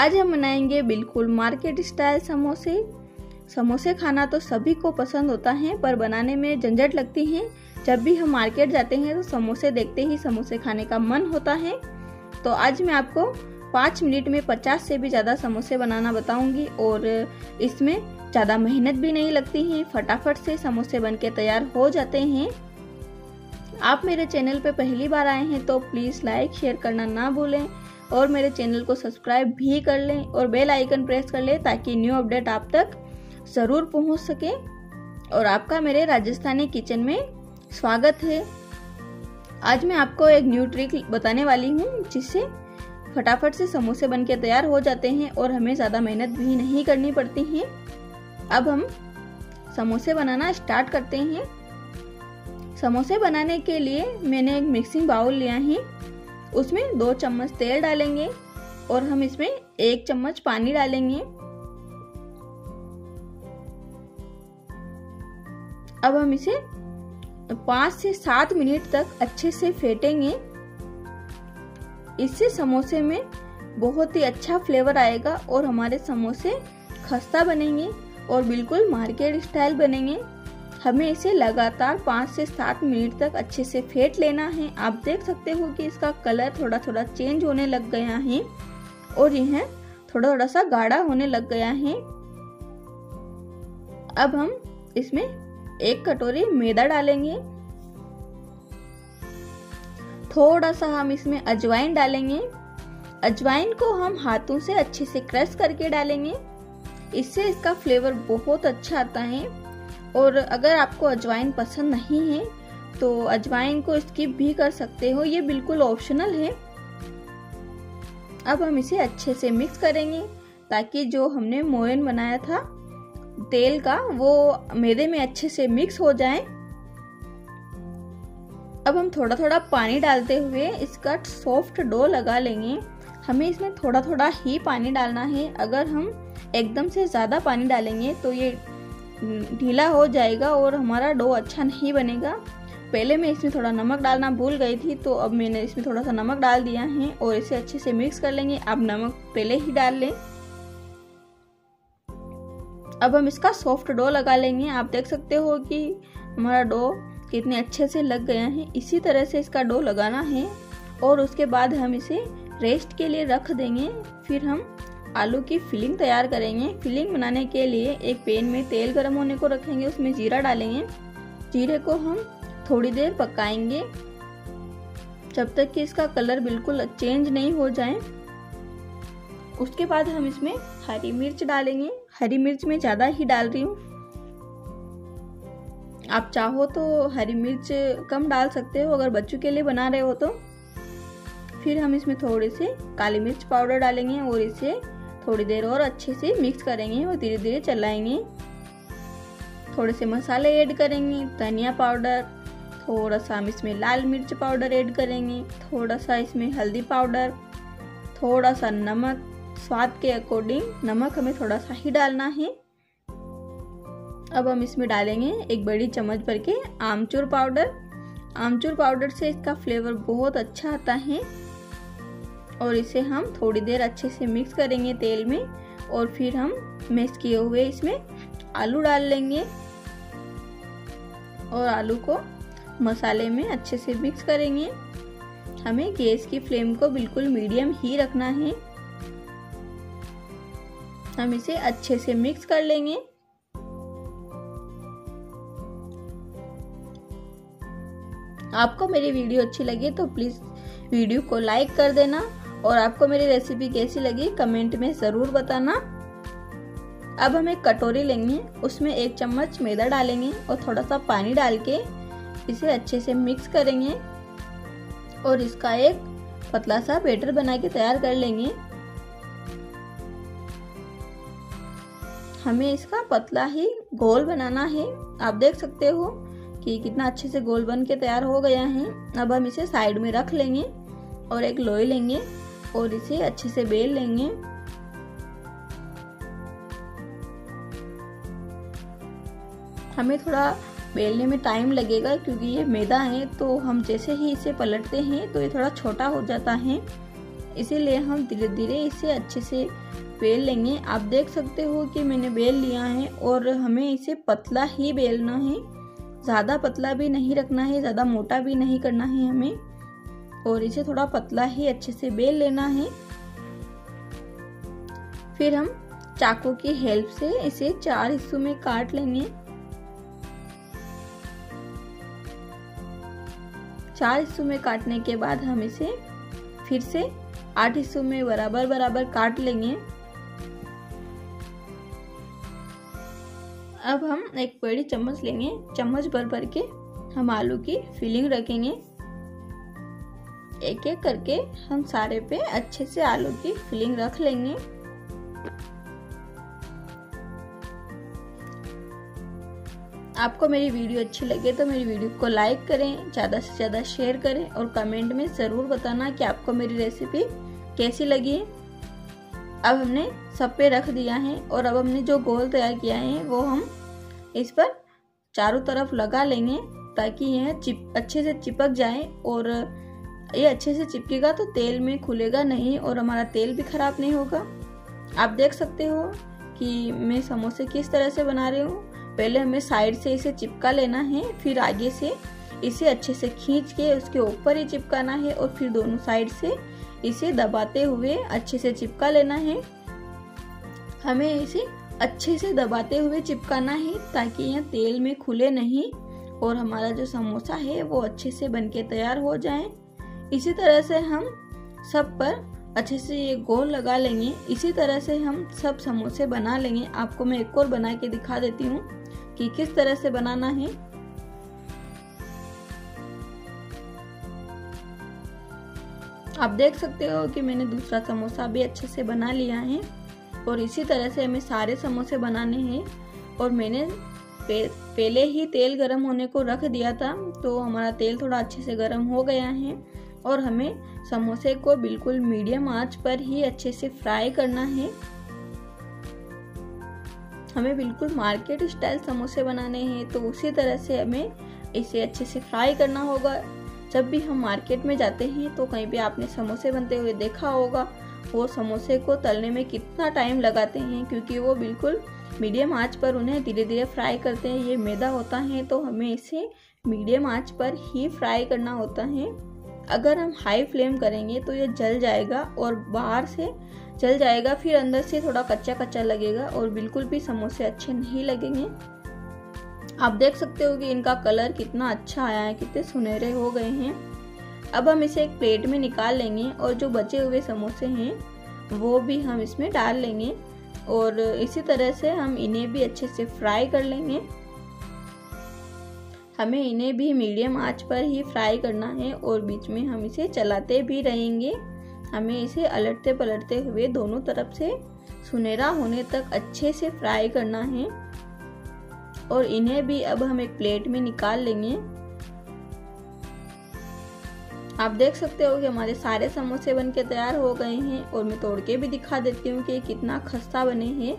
आज हम बनाएँगे बिल्कुल मार्केट स्टाइल समोसे। समोसे खाना तो सभी को पसंद होता है, पर बनाने में झंझट लगती है। जब भी हम मार्केट जाते हैं तो समोसे देखते ही समोसे खाने का मन होता है। तो आज मैं आपको पाँच मिनट में पचास से भी ज़्यादा समोसे बनाना बताऊँगी, और इसमें ज़्यादा मेहनत भी नहीं लगती है। फटाफट से समोसे बन के तैयार हो जाते हैं। आप मेरे चैनल पर पहली बार आए हैं तो प्लीज़ लाइक, शेयर करना ना भूलें। और मेरे चैनल को सब्सक्राइब भी कर लें और बेल आइकन प्रेस कर लें ताकि न्यू अपडेट आप तक ज़रूर पहुँच सके। और आपका मेरे राजस्थानी किचन में स्वागत है। आज मैं आपको एक न्यू ट्रिक बताने वाली हूँ, जिससे फटाफट से समोसे बन के तैयार हो जाते हैं और हमें ज़्यादा मेहनत भी नहीं करनी पड़ती है। अब हम समोसे बनाना स्टार्ट करते हैं। समोसे बनाने के लिए मैंने एक मिक्सिंग बाउल लिया है। उसमें दो चम्मच तेल डालेंगे और हम इसमें एक चम्मच पानी डालेंगे। अब हम इसे पाँच से सात मिनट तक अच्छे से फेंटेंगे। इससे समोसे में बहुत ही अच्छा फ्लेवर आएगा और हमारे समोसे खस्ता बनेंगे और बिल्कुल मार्केट स्टाइल बनेंगे। हमें इसे लगातार पाँच से सात मिनट तक अच्छे से फेंट लेना है। आप देख सकते हो कि इसका कलर थोड़ा थोड़ा चेंज होने लग गया है और यह थोड़ा थोड़ा सा गाढ़ा होने लग गया है। अब हम इसमें एक कटोरी मैदा डालेंगे। थोड़ा सा हम इसमें अजवाइन डालेंगे। अजवाइन को हम हाथों से अच्छे से क्रश करके डालेंगे। इससे इसका फ्लेवर बहुत अच्छा आता है। और अगर आपको अजवाइन पसंद नहीं है तो अजवाइन को स्किप भी कर सकते हो। ये बिल्कुल ऑप्शनल है। अब हम इसे अच्छे से मिक्स करेंगे, ताकि जो हमने मोयन बनाया था, तेल का, वो मैदे में अच्छे से मिक्स हो जाए। अब हम थोड़ा थोड़ा पानी डालते हुए इसका सॉफ्ट डो लगा लेंगे। हमें इसमें थोड़ा थोड़ा ही पानी डालना है। अगर हम एकदम से ज़्यादा पानी डालेंगे तो ये ढीला हो जाएगा और हमारा डो अच्छा नहीं बनेगा। पहले मैं इसमें थोड़ा नमक डालना भूल गई थी तो अब मैंने इसमें थोड़ा सा नमक डाल दिया है और इसे अच्छे से मिक्स कर लेंगे। आप नमक पहले ही डाल लें। अब हम इसका सॉफ्ट डो लगा लेंगे। आप देख सकते हो कि हमारा डो कितने अच्छे से लग गया है। इसी तरह से इसका डो लगाना है और उसके बाद हम इसे रेस्ट के लिए रख देंगे। फिर हम आलू की फिलिंग तैयार करेंगे। फिलिंग बनाने के लिए एक पैन में तेल गर्म होने को रखेंगे। उसमें जीरा डालेंगे। जीरे को हम थोड़ी देर पकाएँगे। जब तक कि इसका कलर बिल्कुल चेंज नहीं हो जाए। उसके बाद हम इसमें हरी मिर्च डालेंगे। हरी मिर्च में ज़्यादा ही डाल रही हूँ। आप चाहो तो हरी मिर्च कम डाल सकते हो, अगर बच्चों के लिए बना रहे हो तो। फिर हम इसमें थोड़े से काली मिर्च पाउडर डालेंगे और इसे थोड़ी देर और अच्छे से मिक्स करेंगे और धीरे धीरे चलाएँगे। थोड़े से मसाले ऐड करेंगे, धनिया पाउडर, थोड़ा सा हम इसमें लाल मिर्च पाउडर ऐड करेंगे, थोड़ा सा इसमें हल्दी पाउडर, थोड़ा सा नमक, स्वाद के अकॉर्डिंग नमक हमें थोड़ा सा ही डालना है। अब हम इसमें डालेंगे एक बड़ी चम्मच भर के आमचूर पाउडर। आमचूर पाउडर से इसका फ्लेवर बहुत अच्छा आता है। और इसे हम थोड़ी देर अच्छे से मिक्स करेंगे तेल में और फिर हम मिक्स किए हुए इसमें आलू डाल लेंगे और आलू को मसाले में अच्छे से मिक्स करेंगे। हमें गैस की फ्लेम को बिल्कुल मीडियम ही रखना है। हम इसे अच्छे से मिक्स कर लेंगे। आपको मेरी वीडियो अच्छी लगे तो प्लीज़ वीडियो को लाइक कर देना और आपको मेरी रेसिपी कैसी लगी कमेंट में ज़रूर बताना। अब हम एक कटोरी लेंगे, उसमें एक चम्मच मैदा डालेंगे और थोड़ा सा पानी डाल के इसे अच्छे से मिक्स करेंगे और इसका एक पतला सा बेटर बना के तैयार कर लेंगे। हमें इसका पतला ही गोल बनाना है। आप देख सकते हो कि कितना अच्छे से गोल बन के तैयार हो गया है। अब हम इसे साइड में रख लेंगे और एक लोई लेंगे। और इसे अच्छे से बेल लेंगे। हमें थोड़ा बेलने में टाइम लगेगा क्योंकि ये मैदा है तो हम जैसे ही इसे पलटते हैं तो ये थोड़ा छोटा हो जाता है। इसीलिए हम धीरे धीरे इसे अच्छे से बेल लेंगे। आप देख सकते हो कि मैंने बेल लिया है और हमें इसे पतला ही बेलना है। ज़्यादा पतला भी नहीं रखना है, ज़्यादा मोटा भी नहीं करना है हमें। और इसे थोड़ा पतला ही अच्छे से बेल लेना है। फिर हम चाकू की हेल्प से इसे चार हिस्सों में काट लेंगे। चार हिस्सों में काटने के बाद हम इसे फिर से आठ हिस्सों में बराबर बराबर काट लेंगे। अब हम एक बड़ी चम्मच लेंगे। चम्मच भर भर के हम आलू की फिलिंग रखेंगे। एक एक करके हम सारे पे अच्छे से आलू की फिलिंग रख लेंगे। आपको मेरी वीडियो अच्छी लगे तो मेरी वीडियो को लाइक करें, ज़्यादा से ज़्यादा शेयर करें और कमेंट में ज़रूर बताना कि आपको मेरी रेसिपी कैसी लगी। अब हमने सब पे रख दिया है और अब हमने जो गोल तैयार किया है वो हम इस पर चारों तरफ़ लगा लेंगे ताकि यह चिप, अच्छे से चिपक जाए और ये अच्छे से चिपकेगा तो तेल में खुलेगा नहीं और हमारा तेल भी खराब नहीं होगा। आप देख सकते हो कि मैं समोसे किस तरह से बना रही हूँ। पहले हमें साइड से इसे चिपका लेना है, फिर आगे से इसे अच्छे से खींच के उसके ऊपर ही चिपकाना है और फिर दोनों साइड से इसे दबाते हुए अच्छे से चिपका लेना है। हमें इसे अच्छे से दबाते हुए चिपकाना है ताकि यह तेल में खुले नहीं और हमारा जो समोसा है वो अच्छे से बनके तैयार हो जाए। इसी तरह से हम सब पर अच्छे से ये गोल लगा लेंगे। इसी तरह से हम सब समोसे बना लेंगे। आपको मैं एक और बना के दिखा देती हूँ कि किस तरह से बनाना है। आप देख सकते हो कि मैंने दूसरा समोसा भी अच्छे से बना लिया है और इसी तरह से हमें सारे समोसे बनाने हैं। और मैंने पहले ही तेल गरम होने को रख दिया था तो हमारा तेल थोड़ा अच्छे से गरम हो गया है। और हमें समोसे को बिल्कुल मीडियम आँच पर ही अच्छे से फ्राई करना है। हमें बिल्कुल मार्केट स्टाइल समोसे बनाने हैं तो उसी तरह से हमें इसे अच्छे से फ्राई करना होगा। जब भी हम मार्केट में जाते हैं तो कहीं भी आपने समोसे बनते हुए देखा होगा, वो समोसे को तलने में कितना टाइम लगाते हैं, क्योंकि वो बिल्कुल मीडियम आँच पर उन्हें धीरे धीरे फ्राई करते हैं। ये मैदा होता है तो हमें इसे मीडियम आँच पर ही फ्राई करना होता है। अगर हम हाई फ्लेम करेंगे तो ये जल जाएगा और बाहर से जल जाएगा, फिर अंदर से थोड़ा कच्चा कच्चा लगेगा और बिल्कुल भी समोसे अच्छे नहीं लगेंगे। आप देख सकते हो कि इनका कलर कितना अच्छा आया है, कितने सुनहरे हो गए हैं। अब हम इसे एक प्लेट में निकाल लेंगे और जो बचे हुए समोसे हैं, वो भी हम इसमें डाल लेंगे और इसी तरह से हम इन्हें भी अच्छे से फ्राई कर लेंगे। हमें इन्हें भी मीडियम आँच पर ही फ्राई करना है और बीच में हम इसे चलाते भी रहेंगे। हमें इसे अलटते पलटते हुए दोनों तरफ़ से सुनहरा होने तक अच्छे से फ्राई करना है और इन्हें भी अब हम एक प्लेट में निकाल लेंगे। आप देख सकते हो कि हमारे सारे समोसे बन के तैयार हो गए हैं और मैं तोड़ के भी दिखा देती हूँ कि कितना खस्ता बने हैं।